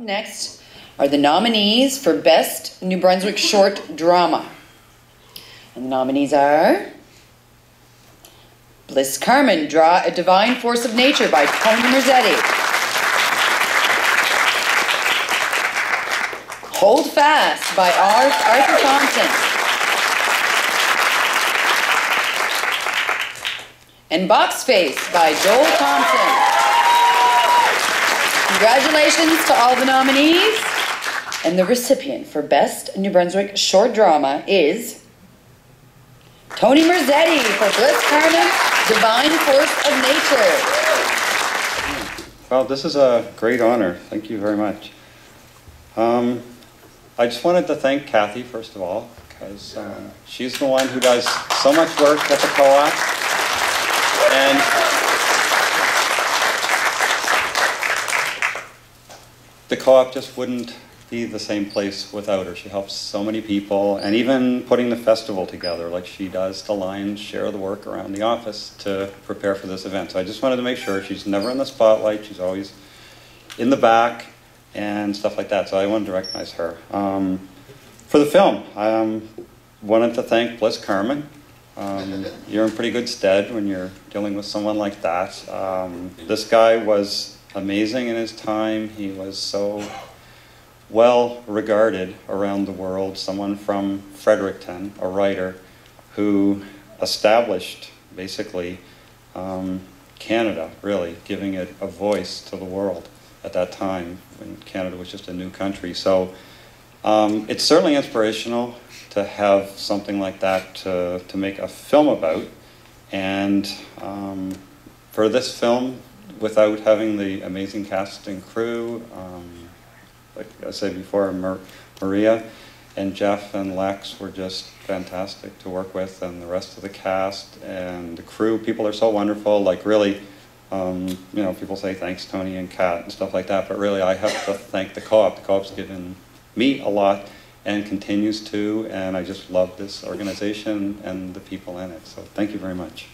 next are the nominees for Best New Brunswick Short Drama. And the nominees are Bliss Carman, Draw a Divine Force of Nature by Tony Merzetti. Hold Fast by Arthur Thompson. And Box Face by Joel Thompson. Congratulations to all the nominees. And the recipient for Best New Brunswick Short Drama is Tony Merzetti for Bliss Carman, Divine Force of Nature. Well, this is a great honor. Thank you very much. Um, I just wanted to thank Kathy, first of all, because um, she's the one who does so much work at the co-op. And the co-op just wouldn't be the same place without her. She helps so many people, and even putting the festival together, like she does, the Lions share the work around the office to prepare for this event. So I just wanted to make sure she's never in the spotlight. She's always in the back and stuff like that. So I wanted to recognize her. Um, for the film, I um, wanted to thank Bliss Carman. Um, you're in pretty good stead when you're dealing with someone like that. Um, this guy was amazing in his time. He was so well regarded around the world, someone from Fredericton, a writer, who established basically um, Canada, really, giving it a voice to the world at that time when Canada was just a new country. So um, it's certainly inspirational to have something like that to, to make a film about. And um, for this film, without having the amazing cast and crew, um, like I said before, Mar Maria and Jeff and Lex were just fantastic to work with, and the rest of the cast and the crew. People are so wonderful. Like really, um, you know, people say thanks Tony and Kat and stuff like that, but really I have to thank the co-op. The co-op's given me a lot and continues to, and I just love this organization and the people in it. So thank you very much.